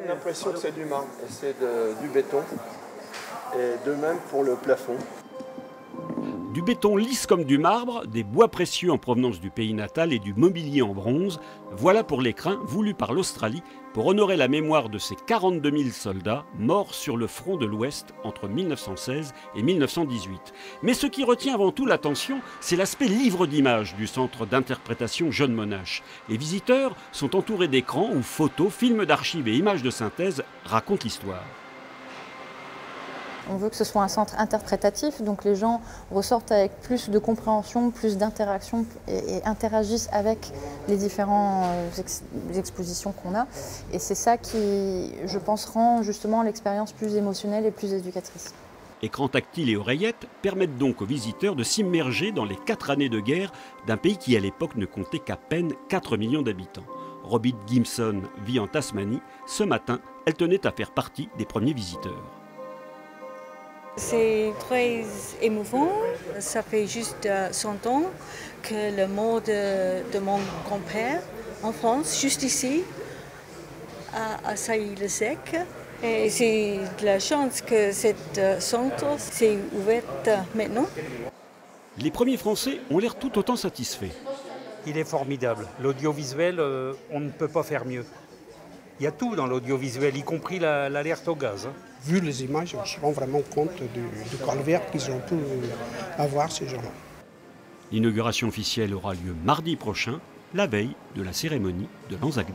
J'ai l'impression que c'est du marbre et c'est du béton. Et de même pour le plafond. Du béton lisse comme du marbre, des bois précieux en provenance du pays natal et du mobilier en bronze, voilà pour l'écrin voulu par l'Australie pour honorer la mémoire de ses 42 000 soldats morts sur le front de l'Ouest entre 1916 et 1918. Mais ce qui retient avant tout l'attention, c'est l'aspect livre d'images du centre d'interprétation John Monash. Les visiteurs sont entourés d'écrans où photos, films d'archives et images de synthèse racontent l'histoire. On veut que ce soit un centre interprétatif, donc les gens ressortent avec plus de compréhension, plus d'interaction et, interagissent avec les différentes euh, expositions qu'on a. Et c'est ça qui, je pense, rend justement l'expérience plus émotionnelle et plus éducatrice. Écrans tactiles et oreillettes permettent donc aux visiteurs de s'immerger dans les quatre années de guerre d'un pays qui à l'époque ne comptait qu'à peine 4 millions d'habitants. Robin Gimson vit en Tasmanie. Ce matin, elle tenait à faire partie des premiers visiteurs. C'est très émouvant. Ça fait juste 100 ans que le mot de, mon grand-père en France, juste ici, à, Sailly-le-Sec. Et c'est de la chance que cette centre s'est ouverte maintenant. Les premiers Français ont l'air tout autant satisfaits. Il est formidable. L'audiovisuel, euh, on ne peut pas faire mieux. Il y a tout dans l'audiovisuel, y compris l'alerte au gaz. Vu les images, on se rend vraiment compte du, du calvaire qu'ils ont pu avoir ces gens-là. L'inauguration officielle aura lieu mardi prochain, la veille de la cérémonie de l'Anzac.